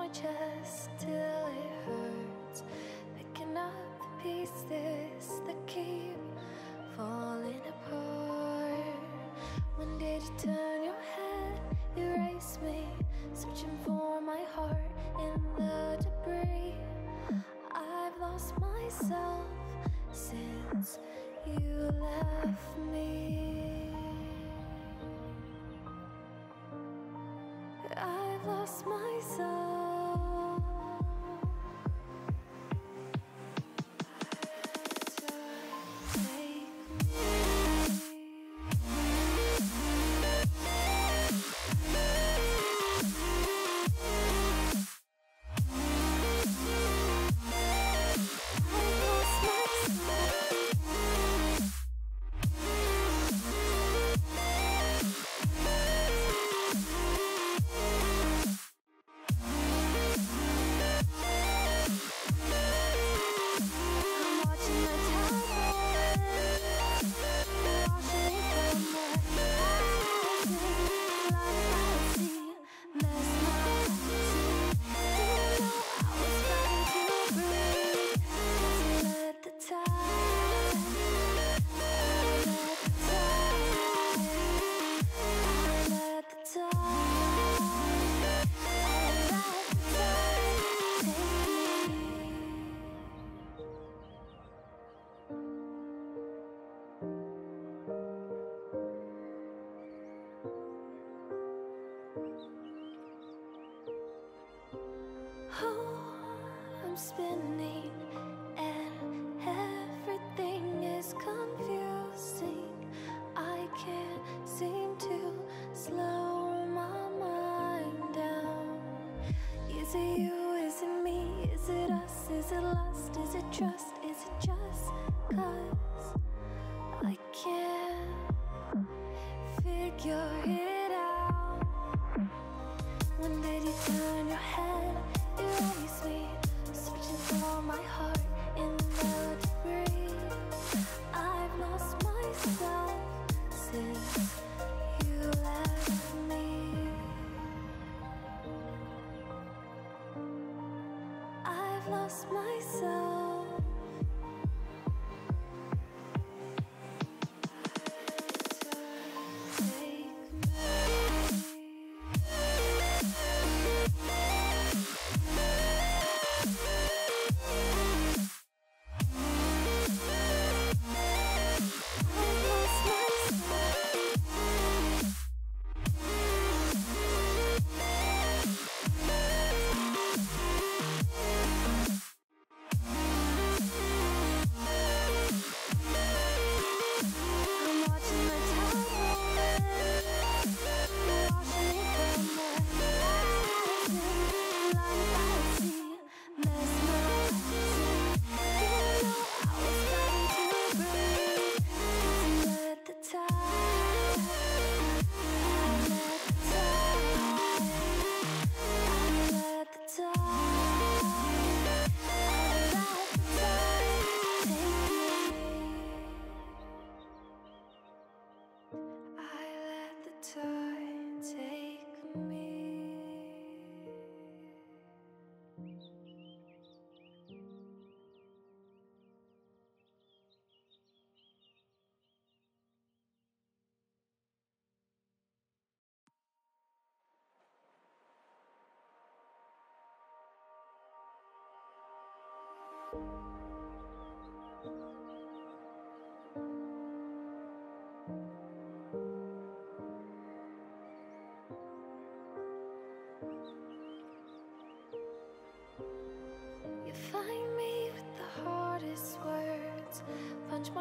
my chest till it hurts, picking up the pieces that keep falling apart. When did you turn your head, erase me, searching for my heart in the debris? I've lost myself since you left me. I've lost myself. Is it you? Is it me? Is it us? Is it lust? Is it trust?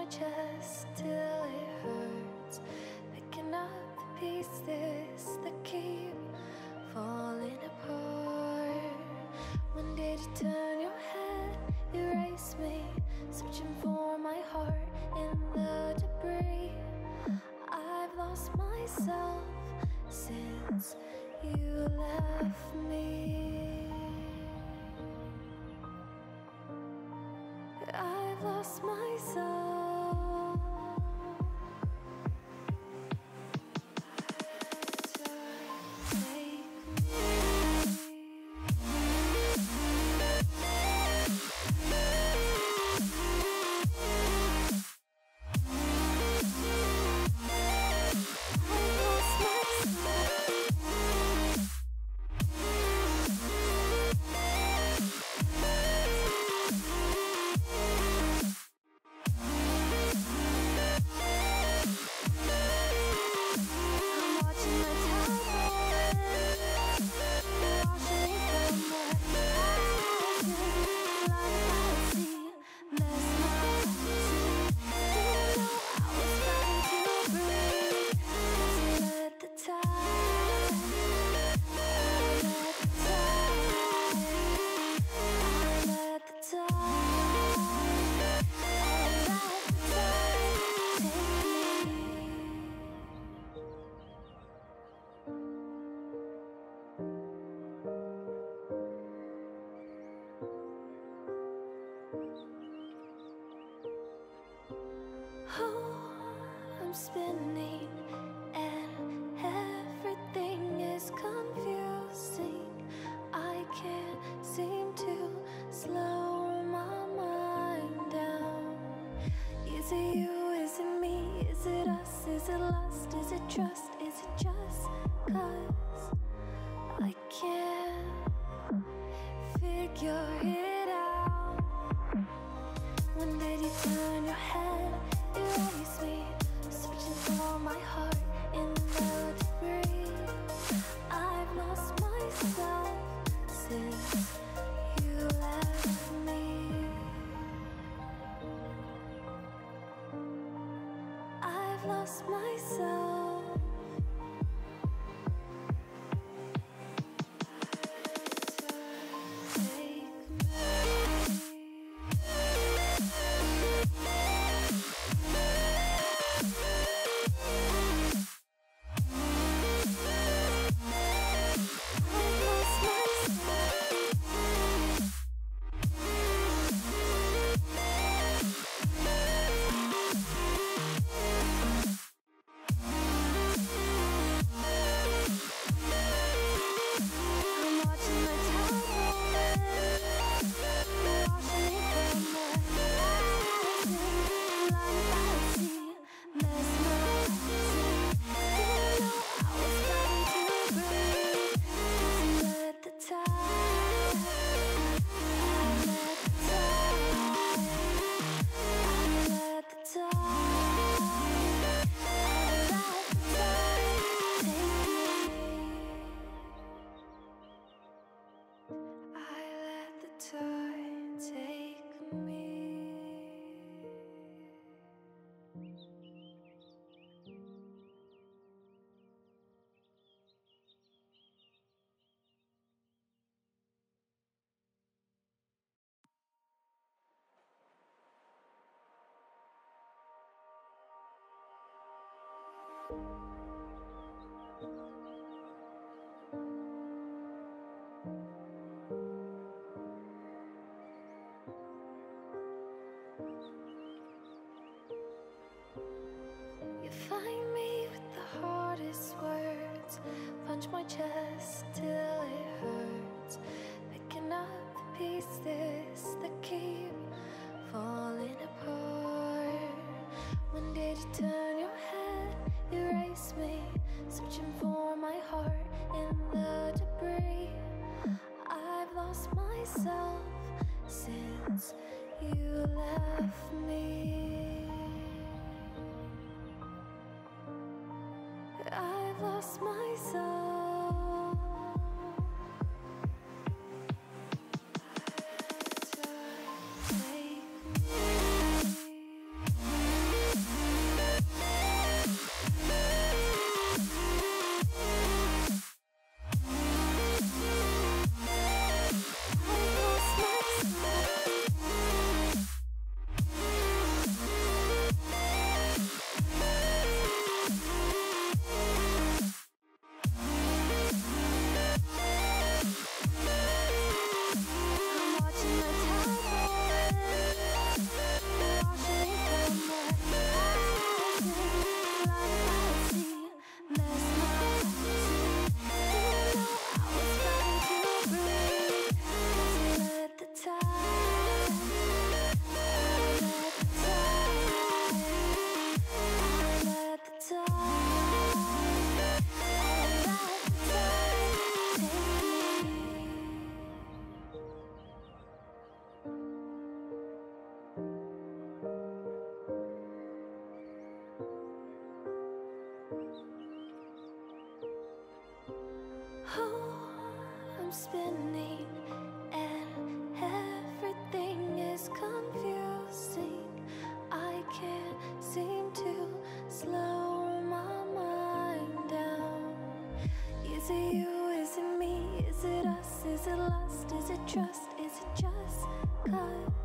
Chest till it hurts, picking up the pieces that keep falling apart. When did you turn your head, erase me, searching for my heart in the debris? I've lost myself since you left me. I've lost myself. Take spinning and everything is confusing. I can't seem to slow my mind down. Is it you? Is it me? Is it us? Is it lust? Is it trust? Is it just cause I can't figure it out? When did you turn your head? Erase me, my heart You find me with the hardest words, punch my chest till it hurts, picking up the pieces that keep falling apart. When did you turn searching for my heart in the debris? I've lost myself since you left me. I've lost myself. spinning and everything is confusing. I can't seem to slow my mind down. Is it you? Is it me? Is it us? Is it lost? Is it trust? Is it just?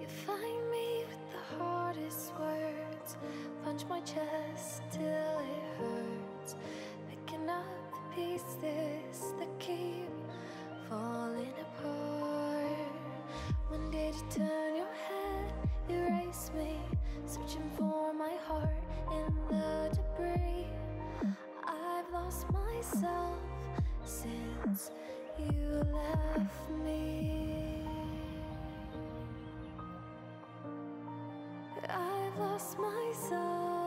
You find me with the hardest words, punch my chest. left me. I've lost myself.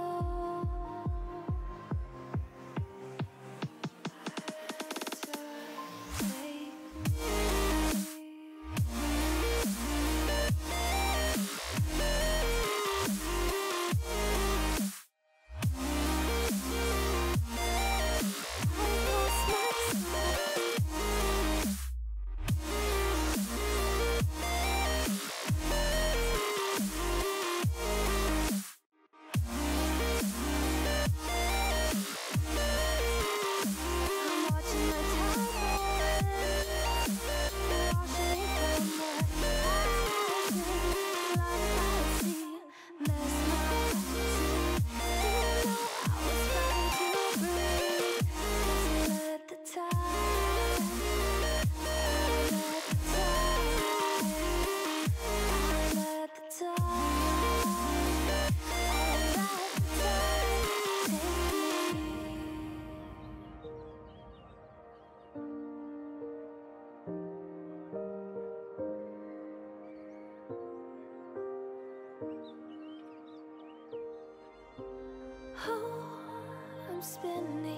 spinning.